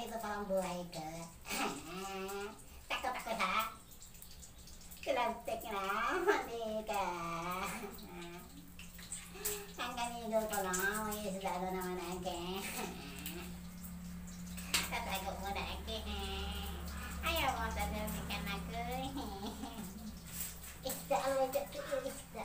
ini tuh kalau buai takut takut tak kelam tek lah ini ke angkat ini tuh kalau ini sudah ada nama nake tak takut mau nake ayo mau tanya si kanak ini Ista, ayo cek dulu Ista.